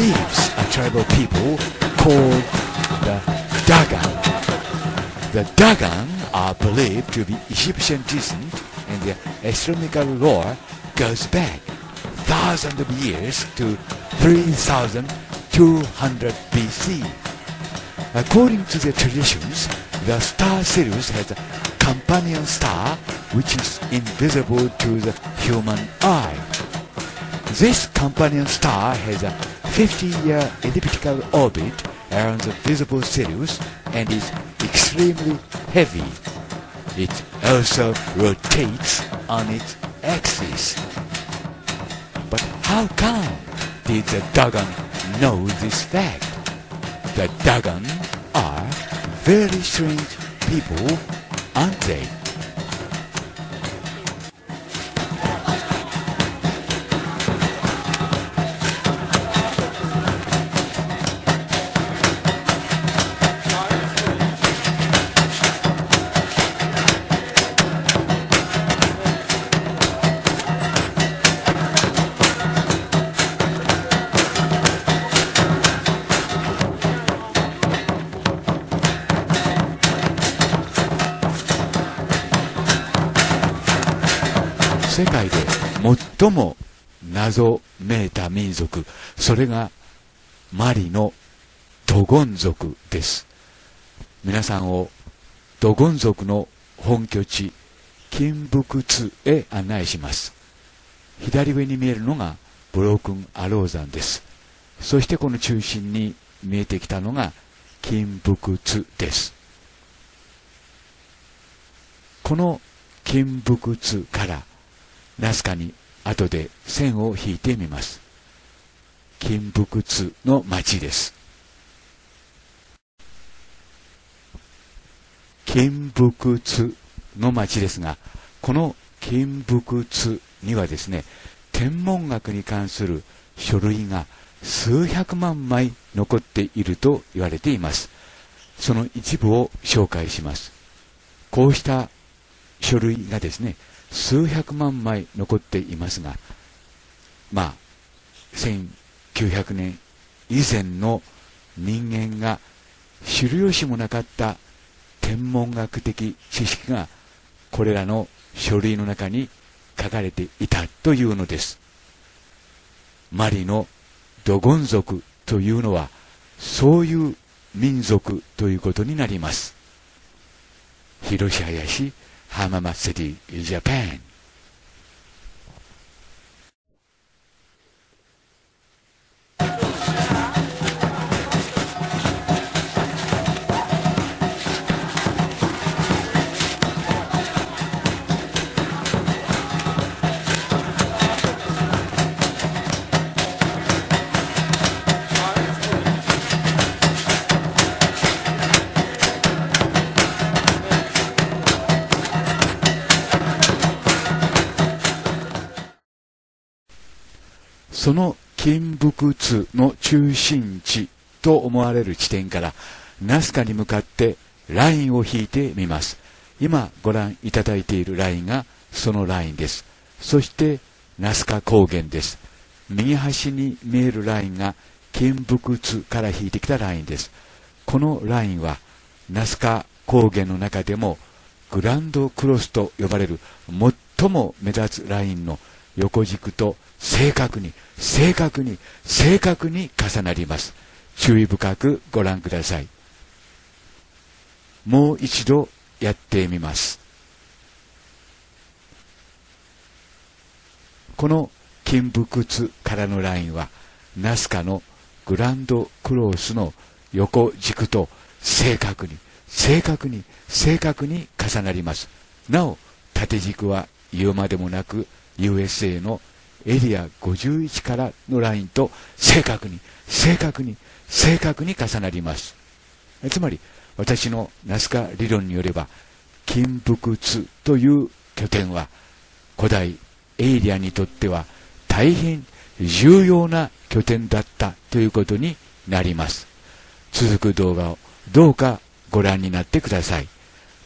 lives a tribal people called the Dagan. The Dagan are believed to be Egyptian descent and their astronomical lore goes back thousands of years to 3200 BC. According to their traditions, the star Sirius has a companion star which is invisible to the human eye. This companion star has a 50-year elliptical orbit around the visible Sirius and is extremely heavy. It also rotates on its axis. But how come did the Dagon know this fact? The Dagon are very strange people, aren't they? 最も謎めいた民族、それがマリのドゴン族です。皆さんをドゴン族の本拠地、キンブクツへ案内します。左上に見えるのがブロークンアロー山です。そしてこの中心に見えてきたのがキンブクツです。このキンブクツからナスカに後で線を引いてみます。キンブクツの町です。キンブクツの町ですが、このキンブクツにはですね、天文学に関する書類が数百万枚残っていると言われています。その一部を紹介します。こうした書類がですね、数百万枚残っていますが、まあ、1900年以前の人間が知る由もなかった天文学的知識がこれらの書類の中に書かれていたというのです。マリのドゴン族というのはそういう民族ということになります。広島やし Hamama City in Japan. その金福津の中心地と思われる地点からナスカに向かってラインを引いてみます。今ご覧いただいているラインがそのラインです。そしてナスカ高原です。右端に見えるラインが金福津から引いてきたラインです。このラインはナスカ高原の中でもグランドクロスと呼ばれる最も目立つラインの横軸と正確に、正確に、正確に重なります。注意深くご覧ください。もう一度やってみます。この金福津からのラインは、ナスカのグランドクロースの横軸と正確に、正確に、正確に重なります。なお、縦軸は言うまでもなく、USA のエリア51からのラインと正確に、正確に、正確に重なります。つまり、私のナスカ理論によれば、金福津という拠点は、古代エイリアにとっては大変重要な拠点だったということになります。続く動画をどうかご覧になってください。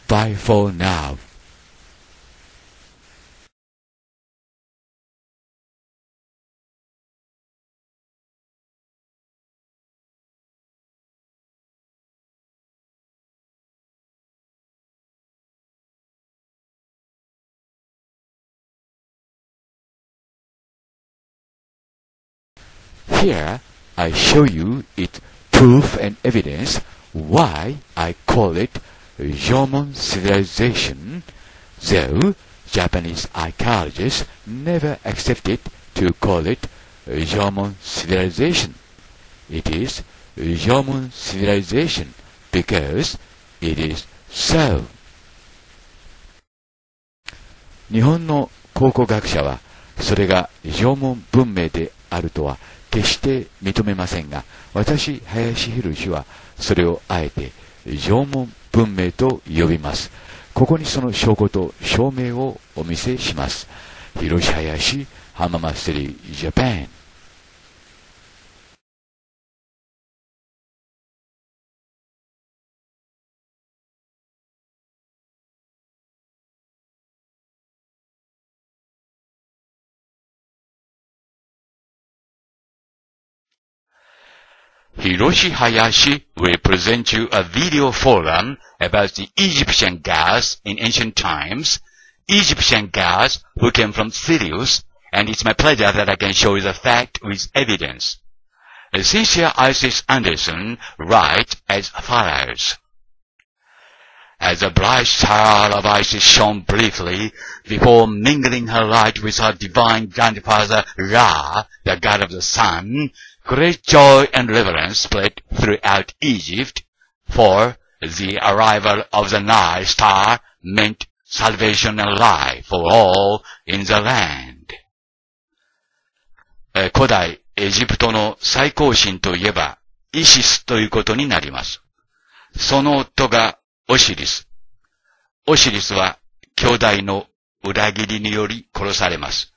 Bye for now. Here I show you its proof and evidence why I call it Jomon civilization, though Japanese archaeologists never accepted to call it Jomon civilization. It is Jomon civilization because it is so. 日本の考古学者はそれが縄文文明であるとは 決して認めませんが私林博氏はそれをあえて縄文文明と呼びます。ここにその証拠と証明をお見せします。広し林浜松リージャパン。Hiroshi Hayashi will present you a video forum about the Egyptian gods in ancient times, Egyptian gods who came from Sirius, and it's my pleasure that I can show you the fact with evidence. Cynthia Isis Anderson writes as follows. As the bright star of Isis shone briefly before mingling her light with her divine grandfather Ra, the god of the sun, Great joy and reverence spread throughout Egypt, for the arrival of the Nile star meant salvation and life for all in the land. 古代エジプトの最高神といえば、イシスということになります。その夫がオシリス。オシリスは兄弟の裏切りにより殺されます。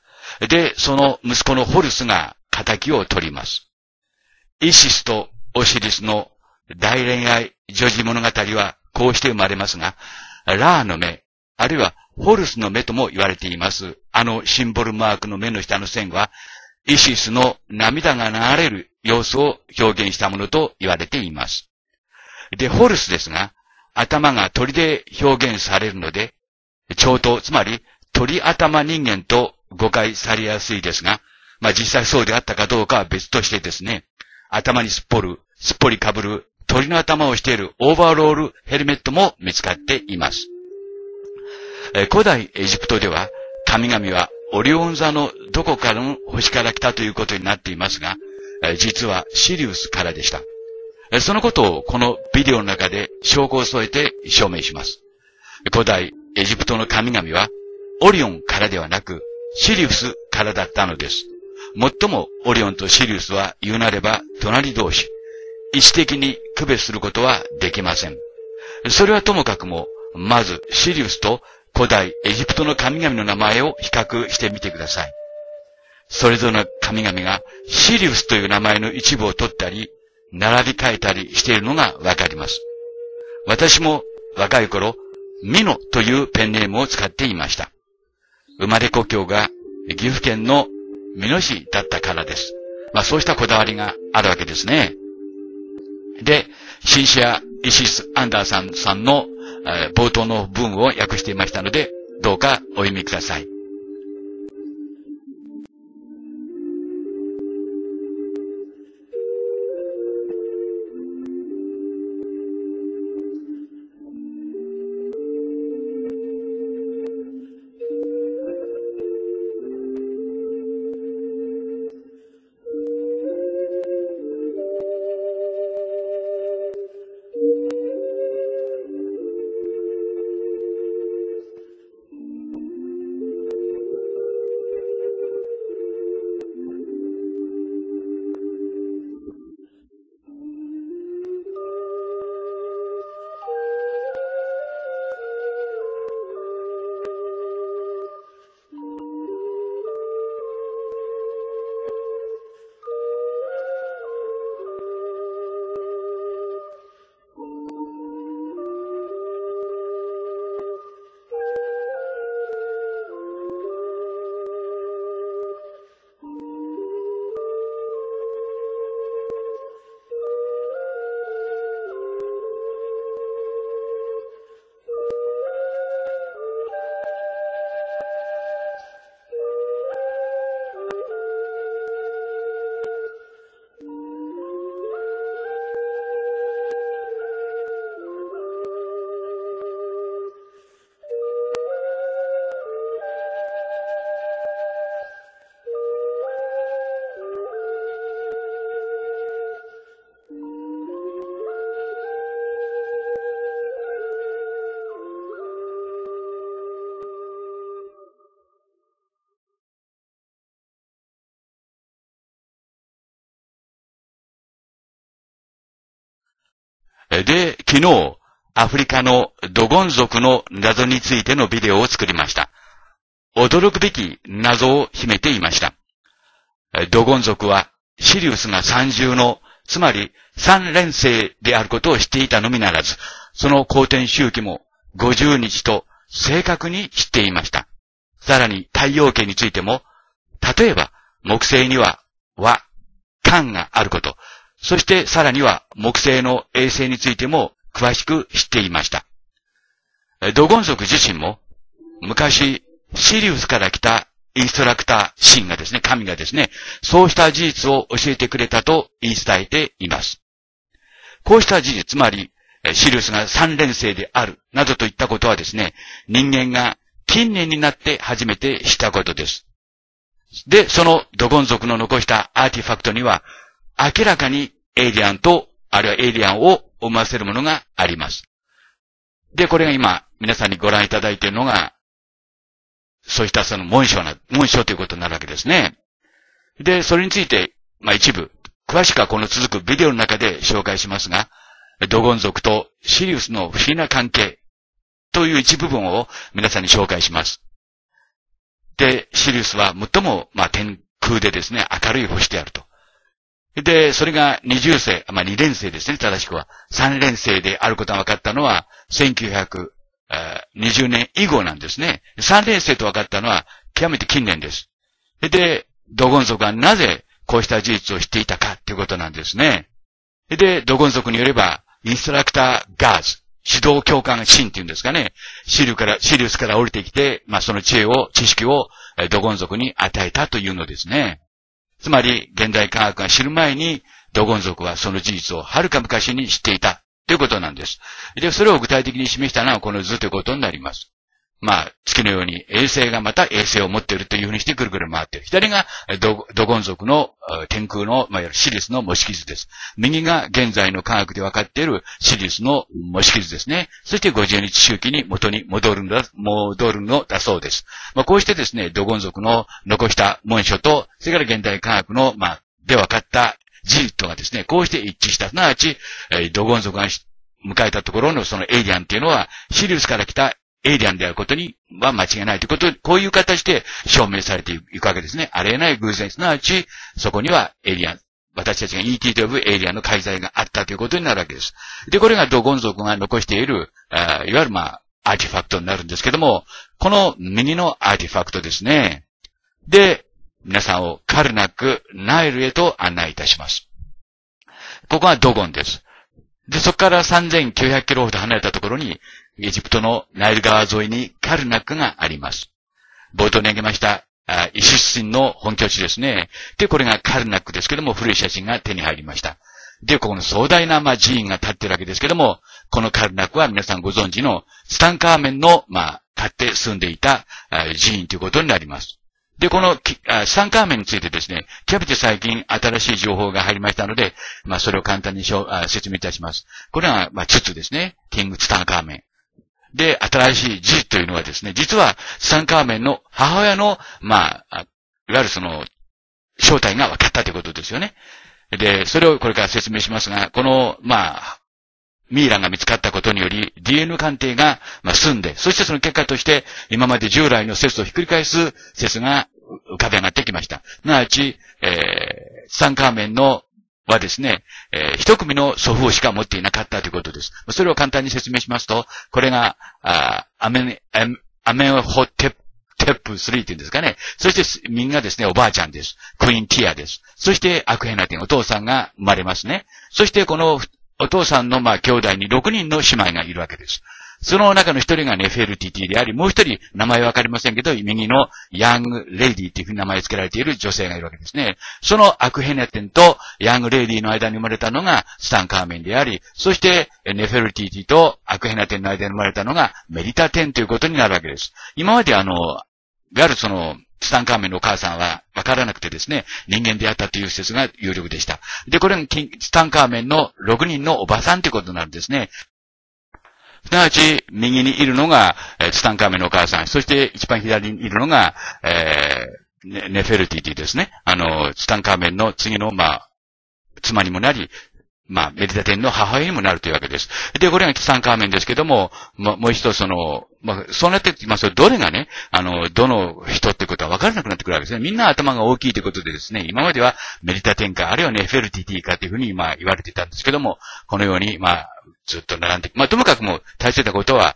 で、その息子のホルスが仇を取ります。イシスとオシリスの大恋愛女児物語はこうして生まれますが、ラーの目、あるいはホルスの目とも言われています。あのシンボルマークの目の下の線は、イシスの涙が流れる様子を表現したものと言われています。で、ホルスですが、頭が鳥で表現されるので、長頭、つまり鳥頭人間と誤解されやすいですが、まあ実際そうであったかどうかは別としてですね、頭にすっぽる、すっぽり被る鳥の頭をしている overall helmet も見つかっています。古代エジプトでは神々はオリオン座のどこかの星から来たということになっていますが、実はシリウスからでした。そのことをこのビデオの中で証拠を添えて証明します。古代エジプトの神々はオリオンからではなくシリウスからだったのです。もっともオリオンとシリウスは言うなれば隣同士、位置的に区別することはできません。それはともかくも、まずシリウスと古代エジプトの神々の名前を比較してみてください。それぞれの神々がシリウスという名前の一部を取ったり、並び替えたりしているのがわかります。私も若い頃、ミノというペンネームを使っていました。生まれ故郷が岐阜県の美濃市だったからです。まあそうしたこだわりがあるわけですね。で、シンシア・イシス・アンダーさんさんの、え、冒頭の文を訳していましたので、どうかお読みください。昨日、アフリカのドゴン族の謎についてのビデオを作りました。驚くべき謎を秘めていました。ドゴン族はシリウスが三重の、つまり三連星であることを知っていたのみならず、その公転周期も50日と正確に知っていました。さらに太陽系についても、例えば木星には和、間があること、そしてさらには木星の衛星についても詳しく知っていました。ドゴン族自身も昔シリウスから来たインストラクター、神がですね、神がですね、そうした事実を教えてくれたと言い伝えています。こうした事実、つまり、シリウスが三連星である、などといったことはですね、人間が近年になって初めて知ったことです。で、そのドゴン族の残したアーティファクトには、明らかにエイリアンと、あるいはエイリアンを思わせるものがあります。で、これが今、皆さんにご覧いただいているのが、そうしたその紋章な、紋章ということになるわけですね。で、それについて、まあ一部、詳しくはこの続くビデオの中で紹介しますが、ドゴン族とシリウスの不思議な関係という一部分を皆さんに紹介します。で、シリウスは最も、まあ、天空でですね、明るい星であると。で、それが二重星、まあ、二連星ですね、正しくは。三連星であることが分かったのは、1920年以後なんですね。三連星と分かったのは極めて近年です。で、ドゴン族はなぜこうした事実を知っていたかっていうことなんですね。で、ドゴン族によれば、インストラクターガーズ、指導教官神っていうんですかね。シリュから、シリウスから降りてきて、まあその知恵を、知識をドゴン族に与えたというのですね。つまり、現代科学が知る前に、ドゴン族はその事実をはるか昔に知っていたということなんです。で、それを具体的に示したのはこの図ということになります。まあ、月のように衛星がまた衛星を持っているというふうにしてぐるぐる回っている。左がドゴン族の天空の、まあ、シリウスの模式図です。右が現在の科学で分かっているシリウスの模式図ですね。そして50日周期に元に戻るのだ、戻るのだそうです。まあ、こうしてですね、ドゴン族の残した文書と、それから現代科学の、まあ、で分かった事実とがですね、こうして一致した。すなわち、ドゴン族が迎えたところのそのエイリアンっていうのは、シリウスから来たエイリアンであることには間違いないということ、こういう形で証明されていくわけですね。ありえない偶然、すなわち、そこにはエイリアン、私たちが ET と呼ぶエイリアンの介在があったということになるわけです。で、これがドゴン族が残している、あいわゆるまあ、アーティファクトになるんですけども、この右のアーティファクトですね。で、皆さんをカルナック、ナイルへと案内いたします。ここはドゴンです。で、そこから3900キロほど離れたところに、エジプトのナイル川沿いにカルナックがあります。冒頭に挙げました、イシス神の本拠地ですね。で、これがカルナックですけども、古い写真が手に入りました。で、ここの壮大な、まあ、寺院が建ってるわけですけども、このカルナックは皆さんご存知のツタンカーメンの、まあ、買って住んでいた寺院ということになります。で、このツタンカーメンについてですね、極めて最近新しい情報が入りましたので、まあ、それを簡単に説明いたします。これは、まあ、ツツですね。キングツタンカーメン。で、新しい事実というのはですね、実は、ツタンカーメンの母親の、まあ、いわゆるその、正体が分かったということですよね。で、それをこれから説明しますが、この、まあ、ミイラが見つかったことにより、DNA 鑑定が、まあ、済んで、そしてその結果として、今まで従来の説をひっくり返す説が浮かび上がってきました。すなわち、えー、ツタンカーメンのはですね、えー、一組の祖父しか持っていなかったということです。それを簡単に説明しますと、これが、あアメンアメンホテッテップ3っていうんですかね。そしてみんなですね、おばあちゃんです。クイーンティアです。そしてアクヘナティン、お父さんが生まれますね。そしてこのお父さんのまあ兄弟に6人の姉妹がいるわけです。その中の一人がネフェルティティであり、もう一人、名前わかりませんけど、右の Young Lady っていうふうに名前付けられている女性がいるわけですね。そのアクヘネテンと Young Lady の間に生まれたのがツタンカーメンであり、そしてネフェルティティとアクヘネテンの間に生まれたのがメリタテンということになるわけです。今まであの、いわゆるその、ツタンカーメンのお母さんは分からなくてですね、人間であったという説が有力でした。で、これがツタンカーメンの6人のおばさんということになるんですね。すなわち、右にいるのが、えツタンカーメンのお母さん、そして一番左にいるのが、えー、ネフェルティティですね。あの、ツタンカーメンの次の、まあ、妻にもなり、まあ、メディタ天の母親にもなるというわけです。で、これがツタンカーメンですけども、もう一度その、まあ、そうなってきますと、どれがね、あの、どの人ってことは分からなくなってくるわけですね。みんな頭が大きいということでですね、今まではメディタ天か、あるいはね、フェルティティかというふうに、まあ、言われていたんですけども、このように、まあ、ずっと並んで、まあ、ともかくも大切なことは、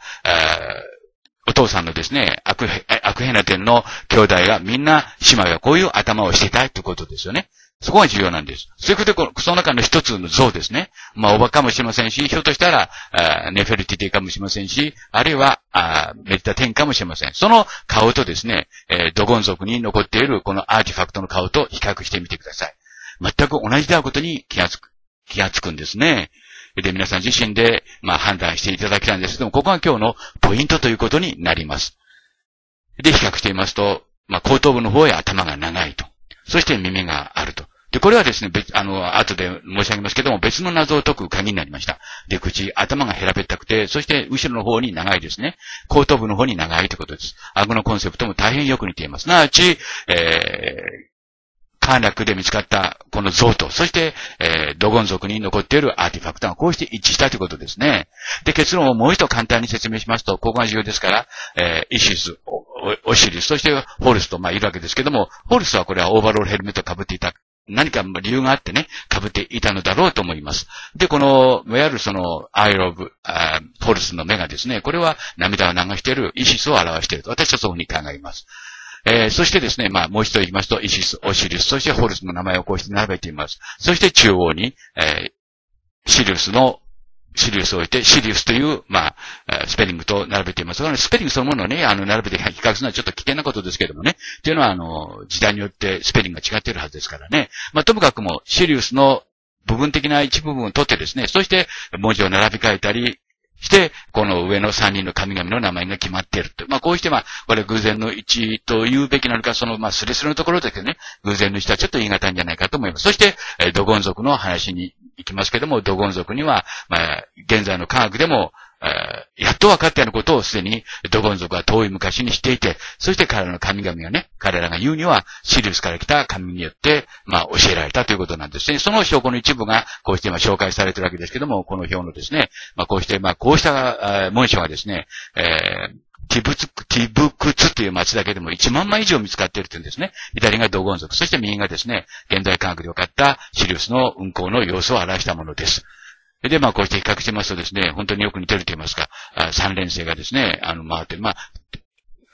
お父さんのですね、悪、悪変な点の兄弟がみんな姉妹はこういう頭をしてたいということですよね。そこが重要なんです。そういうことで、この、その中の一つの像ですね。まあ、おばかもしれませんし、ひょっとしたら、ネフェルティティかもしれませんし、あるいは、あメディタテンかもしれません。その顔とですね、えー、ドゴン族に残っているこのアーティファクトの顔と比較してみてください。全く同じであることに気がつく、気がつくんですね。で、皆さん自身で、まあ、判断していただきたいんですけども、ここが今日のポイントということになります。で、比較してみますと、まあ、後頭部の方へ頭が長いと。そして耳があると。で、これはですね、別、あの、後で申し上げますけども、別の謎を解く鍵になりました。で、口、頭が平べったくて、そして後ろの方に長いですね。後頭部の方に長いということです。顎のコンセプトも大変よく似ています。すなわち、えー、カーナックで見つかったこの像と、そして、えー、ドゴン族に残っているアーティファクトがこうして一致したということですね。で、結論をもう一度簡単に説明しますと、ここが重要ですから、えー、イシス、オシリス、そしてホルスと、まあ、いるわけですけども、ホルスはこれは overall helmet を被っていた何か理由があってね、被っていたのだろうと思います。で、この、いわゆるその、アイロブ、あフォルスの目がですね、これは涙を流しているイシスを表していると、私はそういうふうに考えます。えー、そしてですね、まあ、もう一度言いますと、イシス、オシリス、そしてホルスの名前をこうして並べています。そして中央に、えー、シリウスの、シリウスを置いて、シリウスという、まあ、スペリングと並べています。スペリングそのものをね、あの、並べて比較するのはちょっと危険なことですけどもね。っていうのは、あの、時代によってスペリングが違っているはずですからね。まあ、ともかくも、シリウスの部分的な一部分を取ってですね、そして文字を並び替えたり、して、この上の三人の神々の名前が決まっていると。まあ、こうしてまあ、これ偶然の一と言うべきなのか、そのまあ、スレスレのところだけどね、偶然の一はちょっと言い難いんじゃないかと思います。そして、え、ドゴン族の話に行きますけども、ドゴン族には、まあ、現在の科学でも、やっと分かったようなことをすでにドゴン族は遠い昔にしていて、そして彼らの神々がね、彼らが言うにはシリウスから来た神によって、まあ教えられたということなんですね。その証拠の一部がこうして今紹介されているわけですけども、この表のですね、まあこうして、まあこうした文書がですね、えーティブツ、ティブクツという町だけでも1万枚以上見つかっているというんですね。左がドゴン族、そして右がですね、現代科学で分かったシリウスの運行の様子を表したものです。で、まあ、こうして比較してますとですね、本当によく似てると言いますか、三連星がですね、あの、回って、まあ、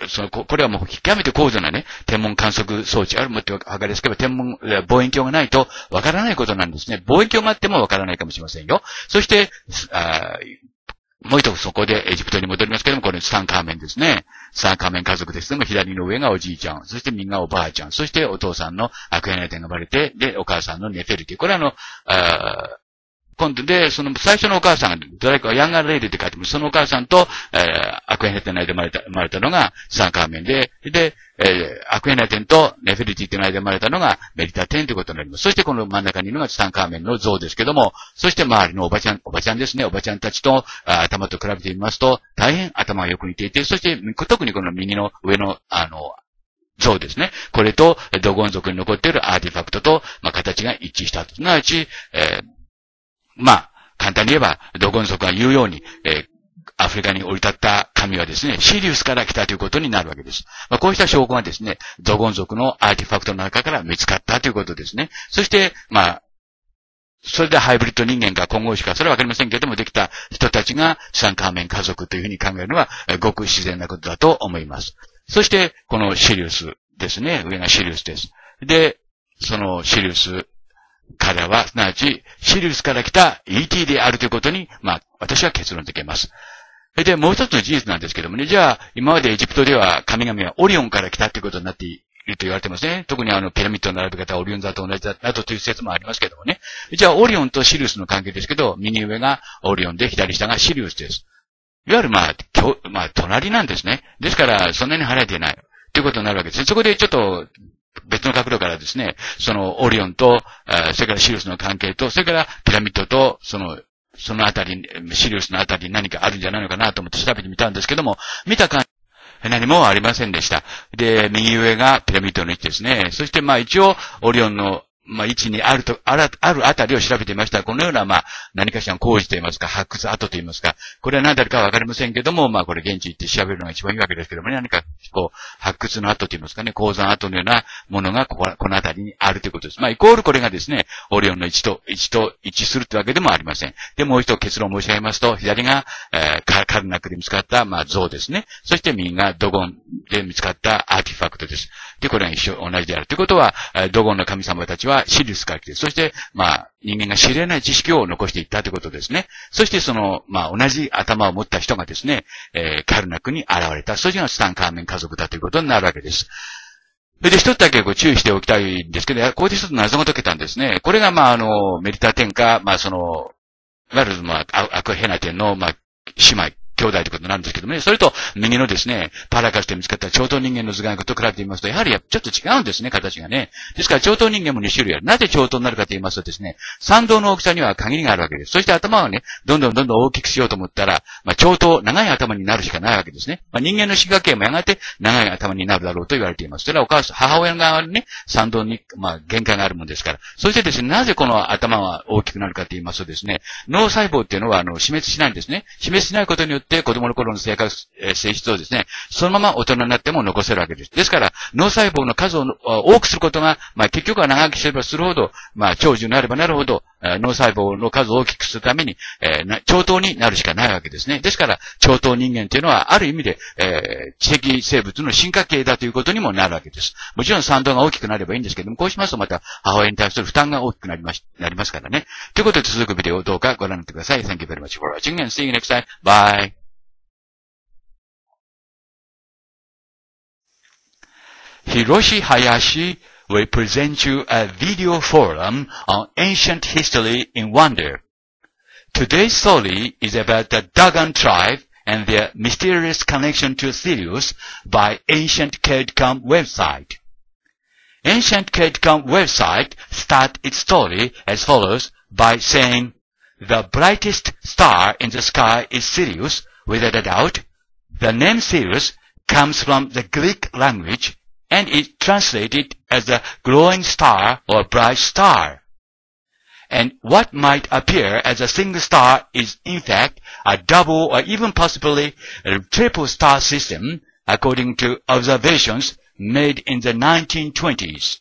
その、ここれはもう極めて高度なね、天文観測装置あるもってわかりですけど、天文、望遠鏡がないとわからないことなんですね。望遠鏡があってもわからないかもしれませんよ。そして、あもう一つそこでエジプトに戻りますけども、これツタンカーメンですね。ツタンカーメン家族ですけども、左の上がおじいちゃん、そして右がおばあちゃん、そしてお父さんのアクエナテンが生まれて、で、お母さんのネフェルティ。これはあの、あ今度で、その最初のお母さんが、誰かヤンガーレイディって書いてます。そのお母さんと、えー、アクエネテンの間で生まれた、生まれたのがサンカーメンで、で、えー、アクエネテンとネフェリティっての間で生まれたのがメリタテンということになります。そしてこの真ん中にいるのがツタンカーメンの像ですけども、そして周りのおばちゃん、おばちゃんですね、おばちゃんたちと頭と比べてみますと、大変頭がよく似ていて、そして特にこの右の上の、あの、像ですね。これと、ドゴン族に残っているアーティファクトと、まあ、形が一致したと。すなわち、えーまあ、簡単に言えば、ドゴン族が言うように、えー、アフリカに降り立った神はですね、シリウスから来たということになるわけです。まあ、こうした証拠がですね、ドゴン族のアーティファクトの中から見つかったということですね。そして、まあ、それでハイブリッド人間か混合種か、それはわかりませんけれども、できた人たちがツタンカーメン家族というふうに考えるのは、ごく自然なことだと思います。そして、このシリウスですね。上がシリウスです。で、そのシリウス彼らは、すなわち、シリウスから来た ET であるということに、まあ、私は結論づけます。で、もう一つの事実なんですけどもね、じゃあ、今までエジプトでは神々はオリオンから来たということになっていると言われてますね。特にあの、ピラミッドの並び方はオリオン座と同じだ、などという説もありますけどもね。じゃあ、オリオンとシリウスの関係ですけど、右上がオリオンで左下がシリウスです。いわゆるまあ、まあ、隣なんですね。ですから、そんなに離れていない。ということになるわけですね。そこでちょっと、別の角度からですね、そのオリオンと、それからシリウスの関係と、それからピラミッドと、その、そのあたり、シリウスのあたりに何かあるんじゃないのかなと思って調べてみたんですけども、見た感じ、何もありませんでした。で、右上がピラミッドの位置ですね。そしてまあ一応、オリオンのまあ、位置にあると、ある、あるあたりを調べてみました。このような、まあ、何かしらの工事といいますか、発掘跡といいますか、これは何であるかわかりませんけども、まあ、これ現地行って調べるのが一番いいわけですけどもね、何か、こう、発掘の跡といいますかね、鉱山跡のようなものが、ここ、このあたりにあるということです。まあ、イコールこれがですね、オリオンの位置と、位置と一致するというわけでもありません。で、もう一度結論を申し上げますと、左が、えー、カルナックで見つかった、まあ、像ですね。そして右がドゴンで見つかったアーティファクトです。で、これが一緒、同じである。ということは、ドゴンの神様たちはシリウスから来て、そして、まあ、人間が知れない知識を残していったということですね。そしてその、まあ、同じ頭を持った人がですね、えー、カルナクに現れた。そしてがスタンカーメン家族だということになるわけです。それで一つだけこう注意しておきたいんですけど、ここで一つ謎が解けたんですね。これが、まあ、あの、メリタ天下、まあ、その、いわゆる、まあ、アクヘナテンの、まあ、姉妹。兄弟ということなんですけどもね。それと、右のですね、パラカスで見つかった超等人間の図鑑と比べてみますと、やはりちょっと違うんですね、形がね。ですから超等人間も2種類ある。なぜ超等になるかと言いますとですね、参道の大きさには限りがあるわけです。そして頭はね、どんどんどんどん大きくしようと思ったら、まあ、超等、長い頭になるしかないわけですね。まあ、人間の視覚系もやがて長い頭になるだろうと言われています。それはお母さん、母親側にね、参道に、まあ、限界があるもんですから。そしてですね、なぜこの頭は大きくなるかと言いますとですね、脳細胞っていうのは、あの、死滅しないんですね。死滅しないことによってて子供の頃の生活、性質をですね、そのまま大人になっても残せるわけです。ですから、脳細胞の数を多くすることが、まあ結局は長生きすればするほど、まあ長寿になればなるほど、脳細胞の数を大きくするために、えー、超等になるしかないわけですね。ですから、超等人間というのは、ある意味で、えー、知的生物の進化系だということにもなるわけです。もちろん産道が大きくなればいいんですけども、こうしますとまた母親に対する負担が大きくなります、なりますからね。ということで続くビデオをどうかご覧になってください。Thank you very much for watching and see you next time. Bye! Hiroshi Hayashi will present you a video forum on ancient history in wonder. Today's story is about the Dagon tribe and their mysterious connection to Sirius by Ancient Caedcom website. Ancient Caedcom website start its story as follows by saying, the brightest star in the sky is Sirius, without a doubt. The name Sirius comes from the Greek language and is translated as a glowing star or bright star. And what might appear as a single star is in fact a double or even possibly a triple star system according to observations made in the 1920s.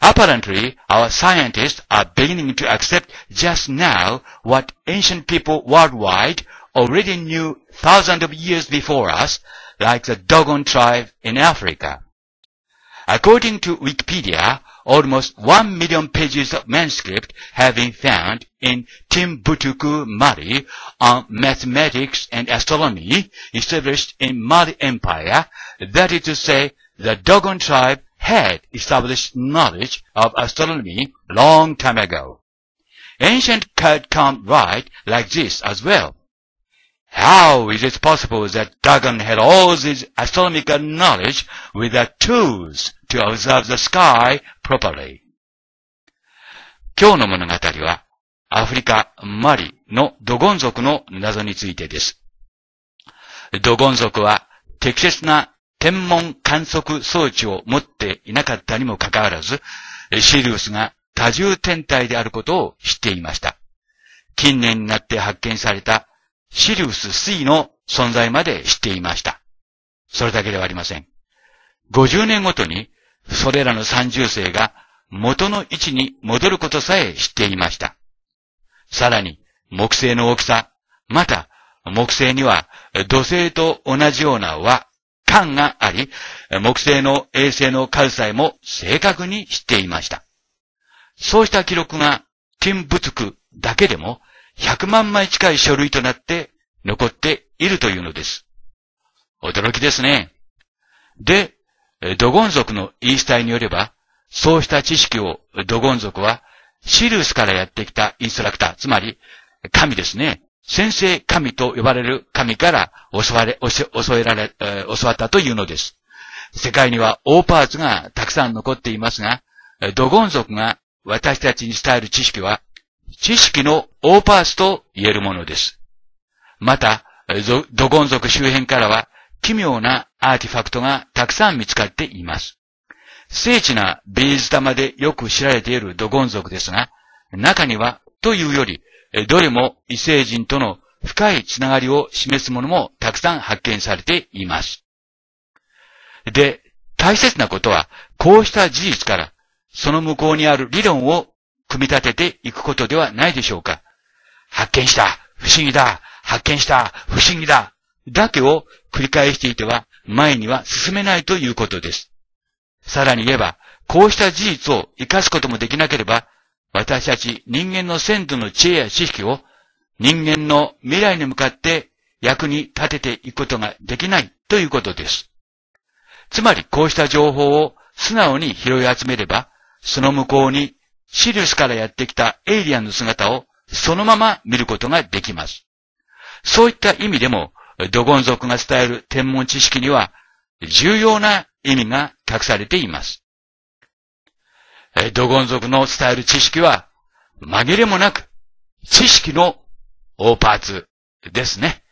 Apparently, our scientists are beginning to accept just now what ancient people worldwide already knew thousands of years before us, like the Dogon tribe in Africa. According to Wikipedia, almost one million pages of manuscript have been found in Timbuktu, Mali on mathematics and astronomy established in Mali Empire. That is to say, the Dogon tribe had established knowledge of astronomy long time ago. Ancient code come right like this as well. How is it possible that Dagon had all this astronomical knowledge with the tools to observe the sky properly? 今日の物語は、アフリカ・マリのドゴン族の謎についてです。ドゴン族は適切な天文観測装置を持っていなかったにもかかわらず、シリウスが多重天体であることを知っていました。近年になって発見されたシリウス C の存在まで知っていました。それだけではありません。50年ごとに、それらの三重星が元の位置に戻ることさえ知っていました。さらに、木星の大きさ、また、木星には土星と同じような輪、間があり、木星の衛星の数さえも正確に知っていました。そうした記録がティンブツクだけでも100万枚近い書類となって残っているというのです。驚きですね。で、ドゴン族の言い伝えによれば、そうした知識をドゴン族はシルスからやってきたインストラクター、つまり神ですね。先生神と呼ばれる神から教われ、教えられ、教わったというのです。世界には大パーツがたくさん残っていますが、ドゴン族が私たちに伝える知識は知識のオーパースと言えるものです。また、ドゴン族周辺からは奇妙なアーティファクトがたくさん見つかっています。精緻なビーズ玉でよく知られているドゴン族ですが、中には、というより、どれも異星人との深いつながりを示すものもたくさん発見されています。で、大切なことは、こうした事実から、その向こうにある理論を組み立てていくことではないでしょうか。発見した不思議だ発見した不思議だだけを繰り返していては、前には進めないということです。さらに言えば、こうした事実を活かすこともできなければ、私たち人間の先祖の知恵や知識を人間の未来に向かって役に立てていくことができないということです。つまりこうした情報を素直に拾い集めれば、その向こうにシリウスからやってきたエイリアンの姿をそのまま見ることができます。そういった意味でも、ドゴン族が伝える天文知識には重要な意味が隠されています。ドゴン族の伝える知識は紛れもなく知識の大パーツですね。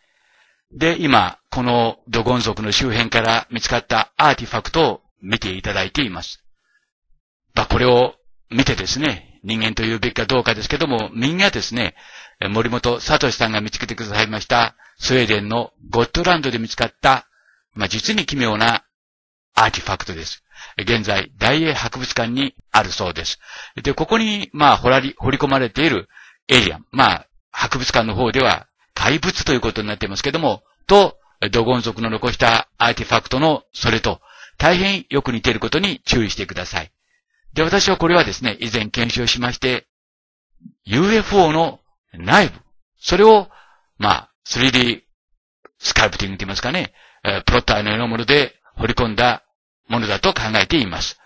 で、今、このドゴン族の周辺から見つかったアーティファクトを見ていただいています。まあ、これを見てですね、人間というべきかどうかですけども、みんなですね、森本聡さんが見つけてくださいました、スウェーデンのゴットランドで見つかった、まあ、実に奇妙なアーティファクトです。現在、大英博物館にあるそうです。で、ここに、まあ、彫り、彫り込まれているエイリアン、まあ、博物館の方では怪物ということになっていますけども、と、ドゴン族の残したアーティファクトのそれと大変よく似ていることに注意してください。で、私はこれはですね、以前検証しまして、UFO の内部、それを、まあ、3D スカルプティングと言いますかね、プロッターのようなもので掘り込んだものだと考えています。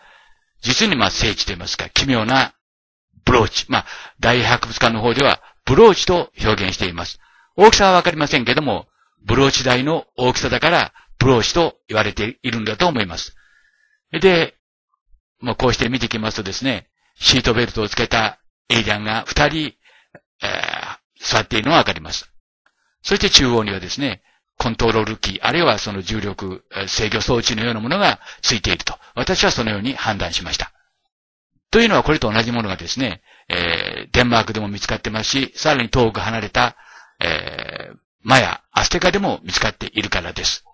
実にまあ聖地と言いますか、奇妙なブローチ。まあ、大博物館の方ではブローチと表現しています。大きさはわかりませんけども、ブローチ台の大きさだから、ブローチと言われているんだと思います。で、もうこうして見てきますとですね、シートベルトをつけたエイリアンが二人、えー、座っているのがわかります。そして中央にはですね、コントロールキー、あるいはその重力制御装置のようなものがついていると。私はそのように判断しました。というのはこれと同じものがですね、えー、デンマークでも見つかってますし、さらに遠く離れた、えー、マヤ、アステカでも見つかっているからです。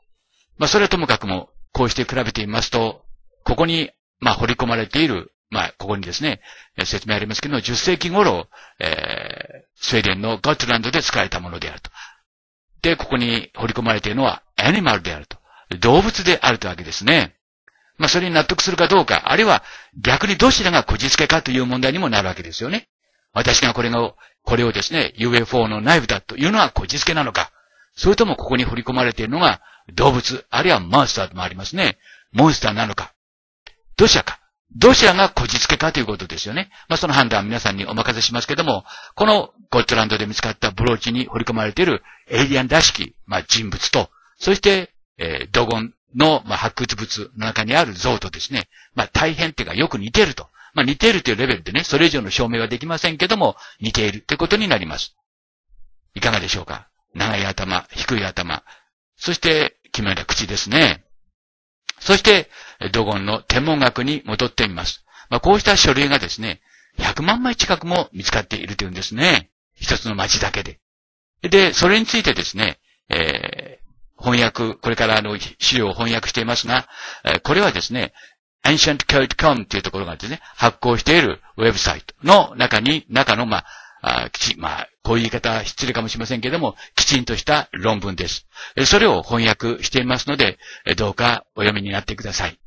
まあ、それはともかくも、こうして比べてみますと、ここに、まあ、掘り込まれている、まあ、ここにですね、説明ありますけど、10世紀頃、えー、スウェーデンのガットランドで使われたものであると。で、ここに掘り込まれているのは、アニマルであると。動物であるというわけですね。まあ、それに納得するかどうか、あるいは逆にどちらがこじつけかという問題にもなるわけですよね。私がこれが、これをですね、UFO の内部だというのはこじつけなのか、それともここに振り込まれているのが動物、あるいはモンスターでもありますね。モンスターなのか。どちらか。どちらがこじつけかということですよね。まあ、その判断は皆さんにお任せしますけども、このゴットランドで見つかったブローチに振り込まれているエイリアンらしき、まあ、人物と、そして、えー、ドゴンの、まあ、発掘物の中にある像とですね、まあ、大変っていうかよく似てると。まあ、似ているというレベルでね、それ以上の証明はできませんけども、似ているということになります。いかがでしょうか？長い頭、低い頭、そして、奇妙な口ですね。そして、ドゴンの天文学に戻ってみます。まあ、こうした書類がですね、100万枚近くも見つかっているというんですね。一つの町だけで。で、それについてですね、えー、翻訳、これからあの資料を翻訳していますが、これはですね、ancientcode.com というところがですね、発行しているウェブサイトの中に、中の、まあ、あきち、まあ、こういう言い方は失礼かもしれませんけれども、きちんとした論文です。それを翻訳していますので、どうかお読みになってください。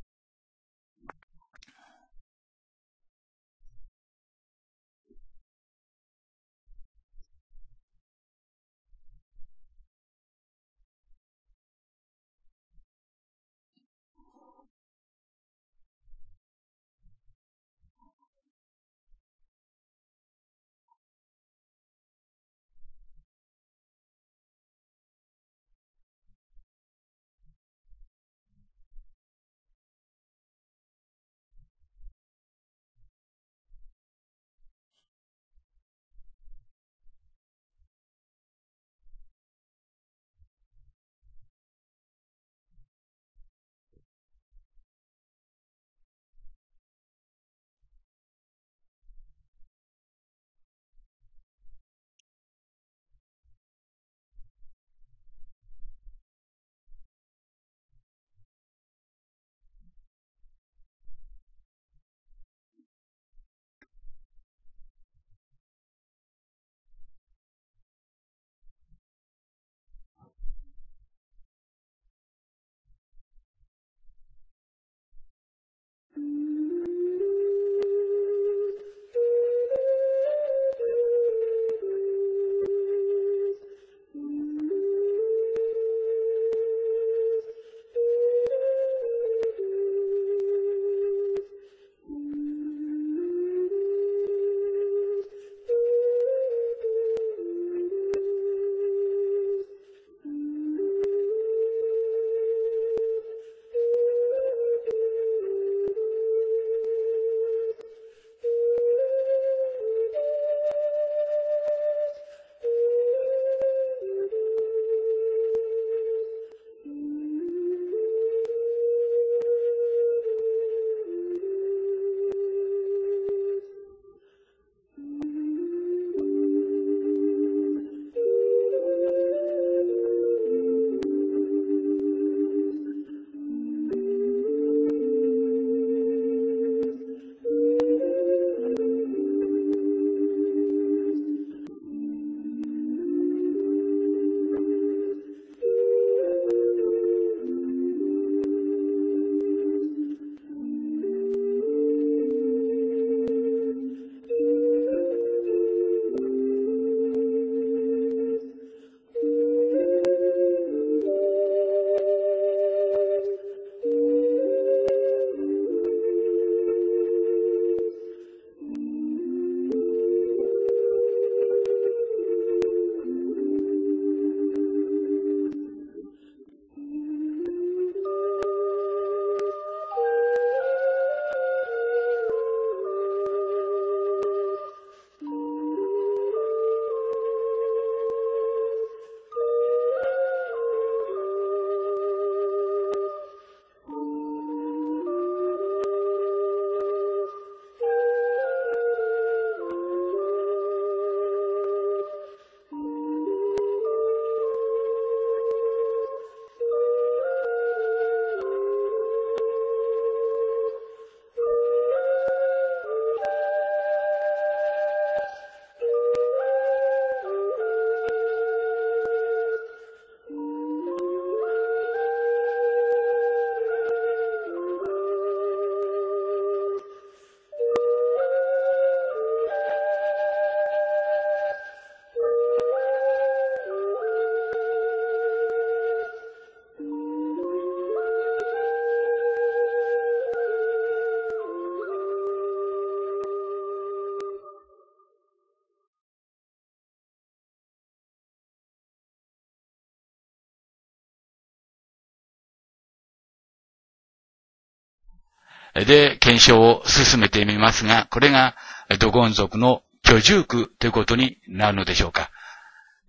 で、検証を進めてみますが、これがドゴン族の居住区ということになるのでしょうか。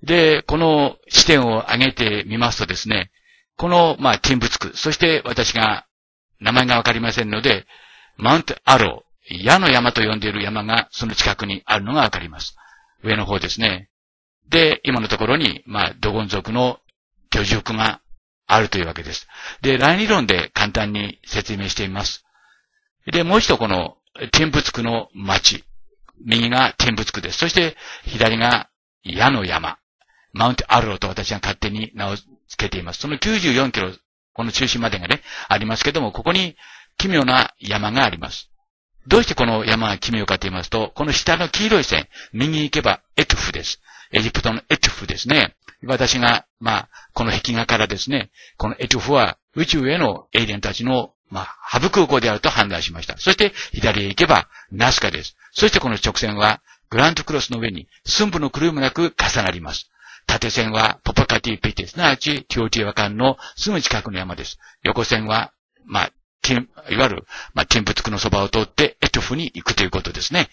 で、この視点を上げてみますとですね、この、まあ、ティンブツク、そして私が名前がわかりませんので、マウントアロー、矢の山と呼んでいる山がその近くにあるのがわかります。上の方ですね。で、今のところに、まあ、ドゴン族の居住区があるというわけです。で、ライン理論で簡単に説明してみます。で、もう一度この、テンブツクの町。右がテンブツクです。そして、左が矢の山。マウントアルロと私が勝手に名を付けています。その94キロ、この中心までがね、ありますけども、ここに奇妙な山があります。どうしてこの山が奇妙かと言いますと、この下の黄色い線、右に行けばエトフです。エジプトのエトフですね。私が、まあ、この壁画からですね、このエトフは宇宙へのエイリアンたちの、まあ、ハブ空港であると判断しました。そして、左へ行けばナスカです。そしてこの直線は、グラントクロスの上に寸部の狂いもなく重なります。縦線はポパカティピティすなわちティオティワカンのすぐ近くの山です。横線は、まあ、ティン、いわゆる、まあ、ティンプツクのそばを通ってエトフに行くということですね。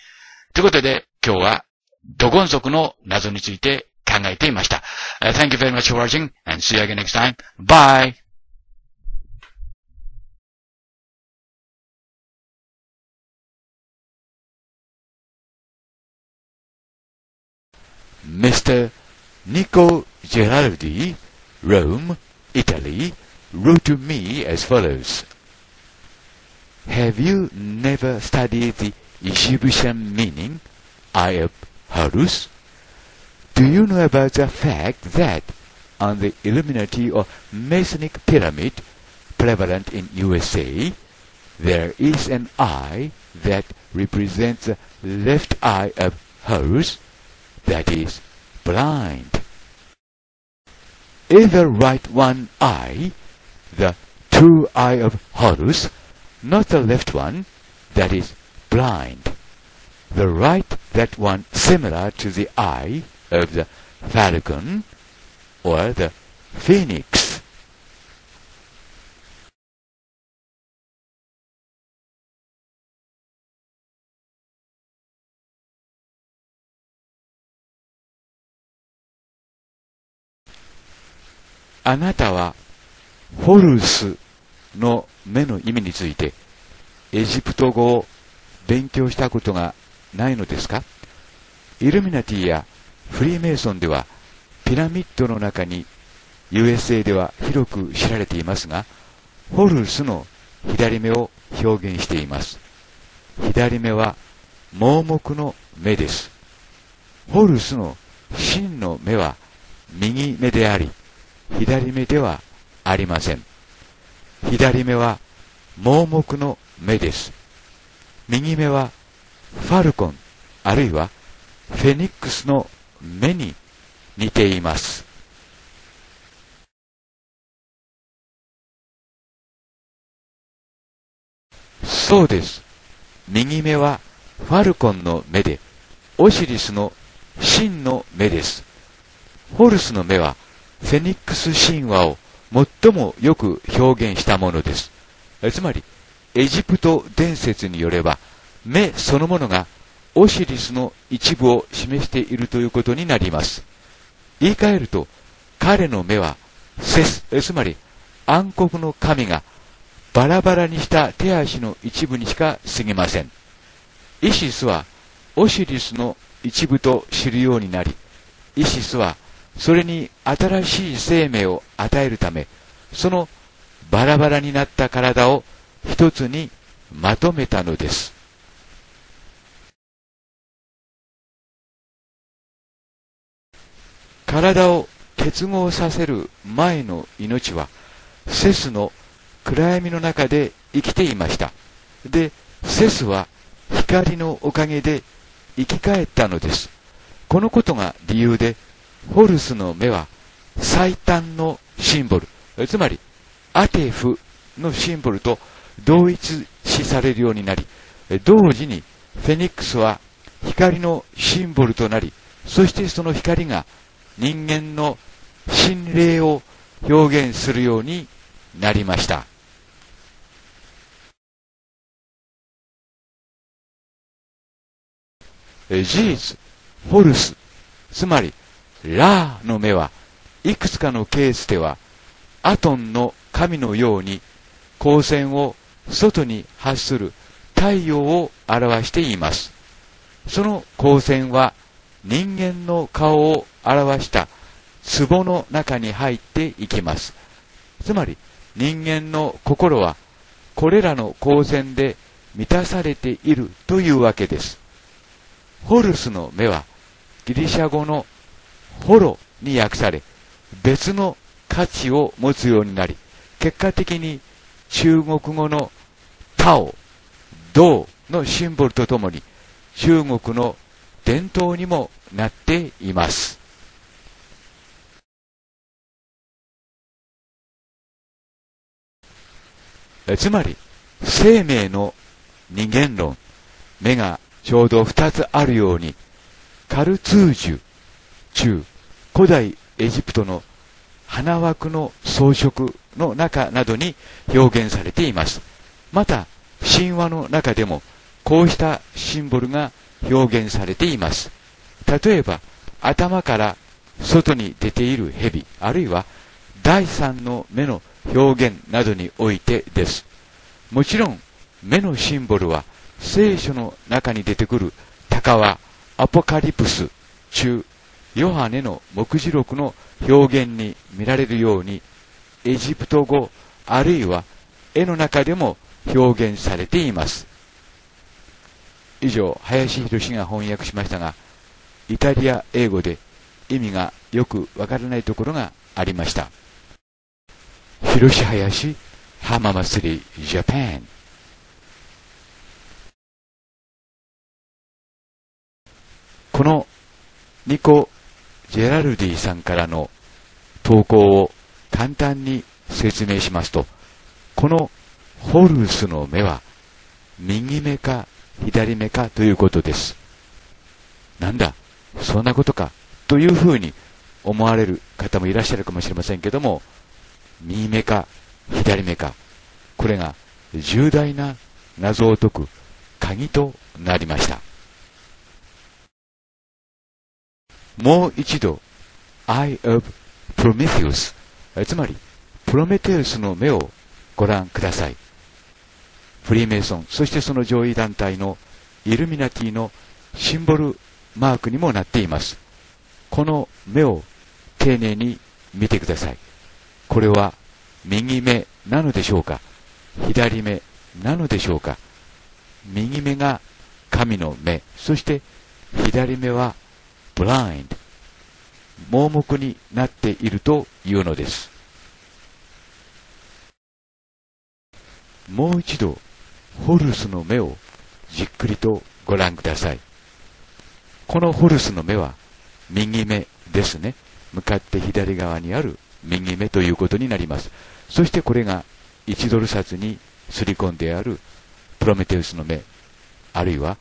ということで、今日は、ドゴン族の謎について考えていました。Uh, thank you very much for watching and see you again next time. Bye! Mr. Nico Geraldi, Rome, Italy, wrote to me as follows. Have you never studied the Egyptian meaning, Eye of Horus? Do you know about the fact that on the Illuminati or Masonic pyramid prevalent in USA, there is an eye that represents the left eye of Horus, that is, blind. In the right one eye, the true eye of Horus, not the left one, that is blind. The right, that one similar to the eye of the falcon or the phoenix. あなたはホルスの目の意味についてエジプト語を勉強したことがないのですか？イルミナティやフリーメイソンではピラミッドの中に USA では広く知られていますがホルスの左目を表現しています。左目は盲目の目です。ホルスの真の目は右目であり左目ではありません左目は盲目の目です。右目はファルコン、あるいはフェニックスの目に似ています。そうです。右目はファルコンの目で、オシリスの真の目です。ホルスの目はフェニックス神話を最もよく表現したものです。つまり、エジプト伝説によれば、目そのものがオシリスの一部を示しているということになります。言い換えると、彼の目は、セス、つまり暗黒の神がバラバラにした手足の一部にしか過ぎません。イシスはオシリスの一部と知るようになり、イシスはそれに新しい生命を与えるため、そのバラバラになった体を一つにまとめたのです。体を結合させる前の命は、セスの暗闇の中で生きていました。で、セスは光のおかげで生き返ったのです。このことが理由で、ホルスの目は最短のシンボル、つまりアテフのシンボルと同一視されるようになり、同時にフェニックスは光のシンボルとなり、そしてその光が人間の心霊を表現するようになりました。事実、ホルス、つまりラーの目はいくつかのケースでは、アトンの神のように光線を外に発する太陽を表しています。その光線は人間の顔を表した壺の中に入っていきます。つまり人間の心はこれらの光線で満たされているというわけです。ホルスの目はギリシャ語のホロに訳され別の価値を持つようになり結果的に中国語のタオ、銅のシンボルとともに中国の伝統にもなっています。つまり、生命の二元論、目がちょうど二つあるように、カルツージュ、中、古代エジプトの花枠の装飾の中などに表現されています。また、神話の中でも、こうしたシンボルが表現されています。例えば、頭から外に出ている蛇、あるいは第三の目の表現などにおいてです。もちろん、目のシンボルは聖書の中に出てくる鷹はアポカリプス中ヨハネの目次録の表現に見られるようにエジプト語あるいは絵の中でも表現されています。以上林博が翻訳しましたがイタリア英語で意味がよくわからないところがありました。広し林浜祭りジャパン。このニコ・ジェラルディさんからの投稿を簡単に説明しますと、このホルスの目は右目か左目かということです。なんだ、そんなことかというふうに思われる方もいらっしゃるかもしれませんけども、右目か左目か、これが重大な謎を解く鍵となりました。もう一度、Eye of Prometheus、つまり、プロメテウスの目をご覧ください。フリーメイソン、そしてその上位団体のイルミナティのシンボルマークにもなっています。この目を丁寧に見てください。これは右目なのでしょうか？左目なのでしょうか？右目が神の目、そして左目は blind 盲目になっているというのです。もう一度、ホルスの目をじっくりとご覧ください。このホルスの目は右目ですね。向かって左側にある右目ということになります。そしてこれが1ドル札にすり込んであるプロメテウスの目、あるいは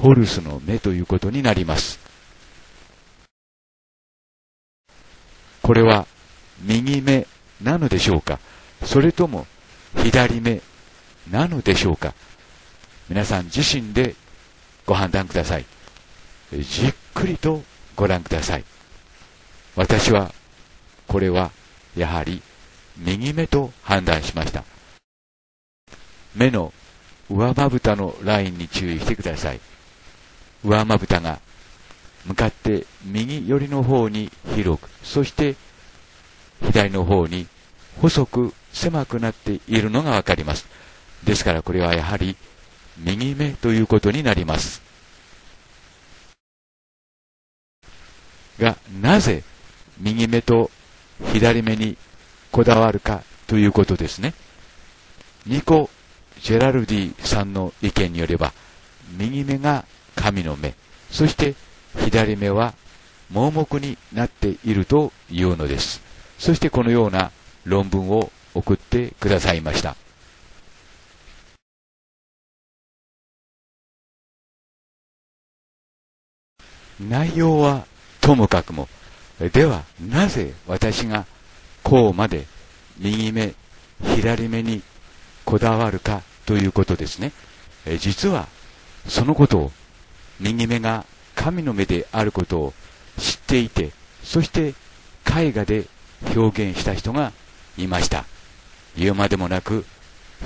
ホルスの目ということになります。これは右目なのでしょうか？それとも左目なのでしょうか？皆さん自身でご判断ください。じっくりとご覧ください。私は、これは、やはり、右目と判断しました。目の上まぶたのラインに注意してください。上まぶたが向かって右寄りの方に広く、そして左の方に細く狭くなっているのがわかります。ですからこれはやはり右目ということになります。が、なぜ右目と左目にこだわるかということですね。ニコ・ジェラルディさんの意見によれば、右目が神の目、そして左目は盲目になっているというのです。そしてこのような論文を送ってくださいました。内容はともかくも、ではなぜ私がこうまで右目、左目にこだわるかということですね。実はそのことを右目が神の目であることを知っていて、そして絵画で表現した人がいました。言うまでもなく、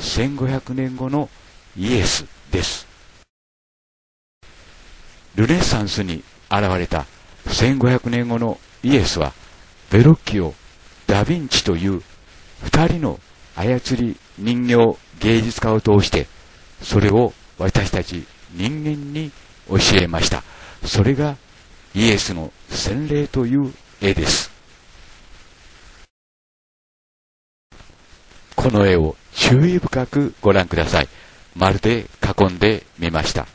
1500年後のイエスです。ルネッサンスに現れた1500年後のイエスは、ベロッキオ、ダ・ヴィンチという二人の操り人形芸術家を通して、それを私たち人間に教えました。それがイエスの洗礼という絵です。この絵を注意深くご覧ください。まるで囲んでみました。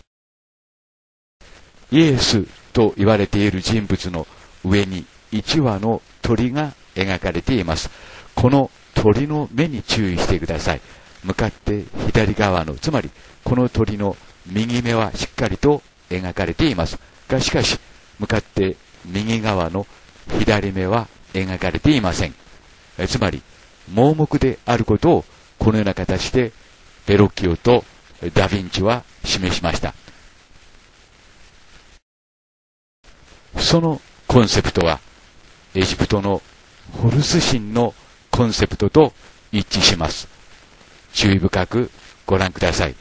イエスと言われている人物の上に1羽の鳥が描かれています。この鳥の目に注意してください。向かって左側の、つまりこの鳥の右目はしっかりと描かれています。が、しかし、向かって右側の左目は描かれていません。えつまり、盲目であることをこのような形でベロッキオとダ・ヴィンチは示しました。そのコンセプトは、エジプトのホルス神のコンセプトと一致します。注意深くご覧ください。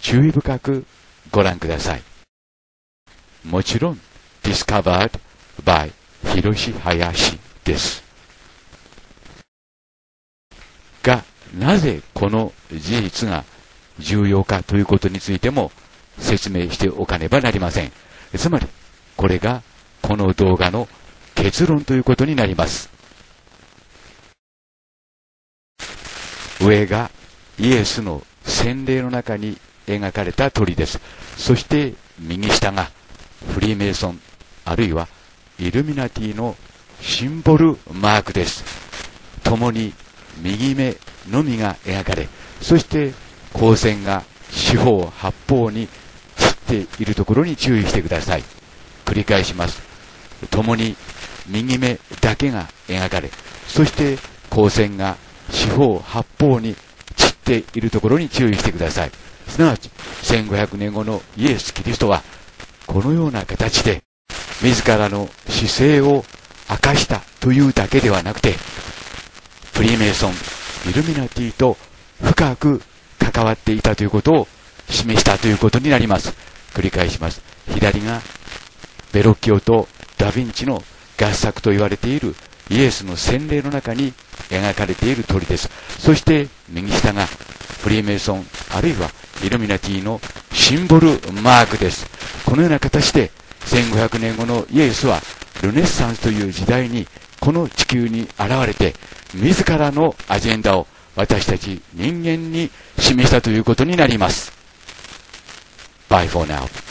注意深くご覧ください。もちろん、discovered by 広し林です。が、なぜこの事実が重要かということについても説明しておかねばなりません。つまり、これがこの動画の結論ということになります。上がイエスの洗礼の中に描かれた鳥です。そして右下がフリーメイソン、あるいはイルミナティのシンボルマークです。共に右目のみが描かれ、そして光線が四方八方に散っているところに注意してください。繰り返します。共に右目だけが描かれ、そして光線が四方八方に散っているところに注意してください。すなわち、1500年後のイエス・キリストは、このような形で、自らの姿勢を明かしたというだけではなくて、フリーメイソン、イルミナティと深く関わっていたということを示したということになります。繰り返します。左がベロッキオとダ・ヴィンチの合作と言われているイエスの洗礼の中に描かれている鳥です。そして右下がフリーメイソンあるいはイルミナティのシンボルマークです。このような形で1500年後のイエスはルネッサンスという時代にこの地球に現れて自らのアジェンダを私たち人間に示したということになります。Bye for now.